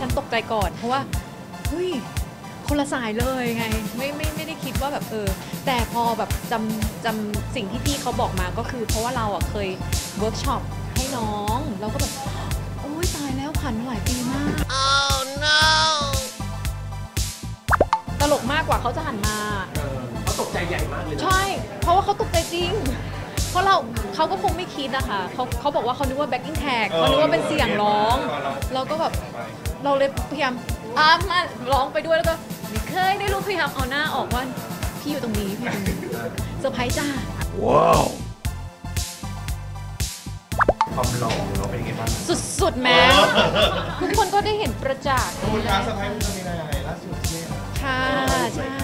ฉันตกใจก่อน เพราะว่าเฮ้ยคนละสายเลยไงไม่ไม่ไม่ได้คิดว่าแบบเออ แต่พอแบบจำจำสิ่งที่พี่เขาบอกมาก็คือ เพราะว่าเราอะเคยเวิร์กช็อปให้น้องเราก็แบบโอ้ยตายแล้วผ่านมาหลายปีมากตลกมากกว่าเขาจะหันมาเออเขาตกใจใหญ่มากเลยนะ ใช่ เพราะว่าเขาตกใจจริง เพราะเราเขาก็คงไม่คิดนะคะเขาเขาบอกว่าเขานึกว่า backing track เขานึกว่าเป็นเสียงร้อง เราก็แบบเราเลยพยายามอะมาร้องไปด้วยแล้วก็ไม่เคยได้รู้พยายามเอาหน้าออกว่าพี่อยู่ตรงนี้พี่อยู่ตรงนี้เซอร์ไพรส์จ้าความหล่อของเราเป็นยังไงบ้างสุดๆแม้ทุกคนก็ได้เห็นประจักษ์คุณอาร์ตสะพายคุณจะมีนายล่าสุดใช่ไหมค่ะใช่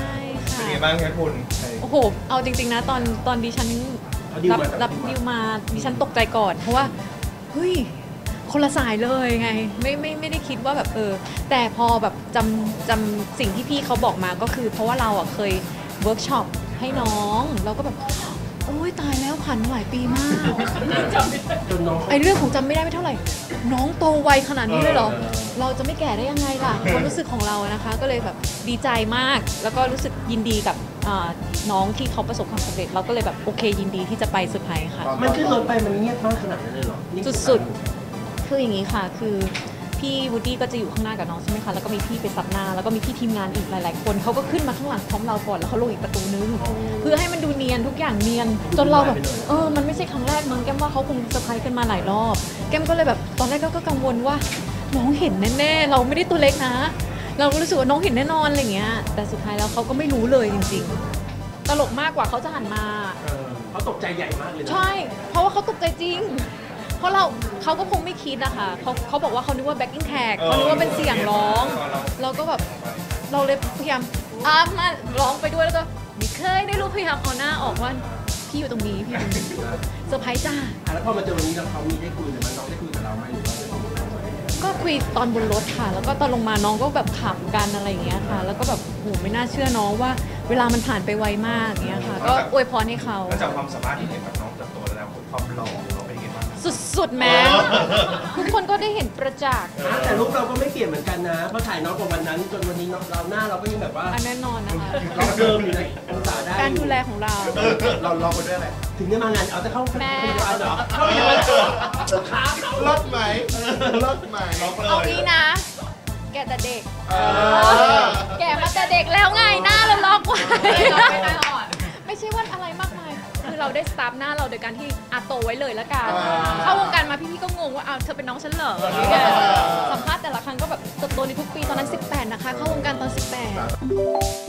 เป็นค่ะยังไงบ้างครับคุณโอ้โหเอาจริง ๆ นะ ตอนตอนดิฉันเขาดิว รับมารับดิวมาดิฉันตกใจก่อน เพราะว่าเฮ้ยคนละสายเลยไงไม่ไม่ไม่ได้คิดว่าแบบเออ แต่พอแบบจำจำสิ่งที่พี่เขาบอกมาก็คือ เพราะว่าเราอะเคยเวิร์กช็อปให้น้องเราก็แบบ โอ้ยตายแล้วผ่านมาหลายปีมาก จนน้องเขาไอเรื่องของจำไม่ได้ไม่เท่าไหร่ น้องโตไวขนาดนี้เลยเหรอเออเราจะไม่แก่ได้ยังไงล่ะ ความรู้สึกของเรานะคะ ก็เลยแบบดีใจมาก แล้วก็รู้สึกยินดีกับอ่าน้องที่เขาประสบความสำเร็จ เราก็เลยแบบโอเคยินดีที่จะไปเซอร์ไพรส์ค่ะ มันขึ้นรถไปมันเงียบมากขนาดนั้นเลยเหรอนี่คือสุดคืออย่างนี้ค่ะ คือ พี่วูดดี้ก็จะอยู่ข้างหน้ากับน้องใช่ไหมคะ แล้วก็มีพี่ไปซับหน้า แล้วก็มีพี่ทีมงานอีกหลาย ๆ คน เขาก็ขึ้นมาข้างหลังพร้อมเราก่อน แล้วเขาลงอีกประตูนึง เพื่อให้มันดูเนียนทุกอย่างเนียน จนเราแบบ เออ มันไม่ใช่ครั้งแรกมั้งแก้มว่าเขาคงเซอร์ไพรส์กันมาหลายรอบ แก้มก็เลยแบบตอนแรกก็กังวลว่าน้องเห็นแน่ ๆ เราไม่ได้ตัวเล็กนะ เราก็รู้สึกว่าน้องเห็นแน่นอนอะไรอย่างเงี้ย แต่สุดท้ายแล้วเขาก็ไม่รู้เลยจริง ๆ ตลกมากกว่าเขาจะหันมาเออเขาตกใจใหญ่มากเลยนะใช่ เพราะว่าเขาตกใจจริงเพ ราะเราเขาก็คงไม่คิดนะคะเขาเขาบอกว่าเขานึกว่า backing tag เขานึกว่าเป็นเสียงร้อง เราก็แบบเราเลยพยายามอะมาร้องไปด้วยแล้วก็ไม่เคยได้รู้พยายามเอาหน้าออกว่าพี่อยู่ตรงนี้พี่อยู่ตรงนี้เซอร์ไพรส์จ้า อะแล้วพอมาเจอวันนี้เราเขามีได้คุยหรือมันน้องได้คุยกับเราไหมหรือว่าได้คุยกับเราไหมก็คุยตอนบนรถค่ะ แล้วก็ตอนลงมาน้องก็แบบขำกันอะไรอย่างเงี้ยค่ะ แล้วก็แบบโหไม่น่าเชื่อน้องว่า เวลามันผ่านไปไวมากอย่างเงี้ยค่ะ ก็อวยพรให้เขา แล้วจากความสามารถที่เห็นแบบน้องเติบโตแล้วความหล่อ สุดๆแม้ทุกคนก็ได้เห็นประจักษ์อะแต่รูปเราก็ไม่เปลี่ยนเหมือนกันนะเพราะถ่ายน้องกว่าวันนั้น จนวันนี้น้องเราหน้าเราก็ยังแบบว่าอันแน่นอนนะคะเราเดิมอยู่ในองศาได้การดูแลของเรา เราลองไปด้วยอะไรถึงได้มางานเอาจะเข้าแม่โรงพยาบาลเหรอเข้าโรงพยาบาลขาเขาลดไหมลดไหมลดเลยเอางี้นะ แกแต่เด็กเออแกมาแต่เด็กแล้วไงหน้าเราล็อกไว้ เราได้สตาร์ฟหน้าเราโดยการที่อาโตไว้เลยละกันอ่าเข้าวงการมาพี่ๆก็งงว่าอ้าวเธอเป็นน้องฉันเหรออย่างเงี้ยสัมภาษณ์แต่ละครั้งก็แบบเติบโตในทุกปีตอนนั้น 18 นะคะ เข้าวงการตอน 18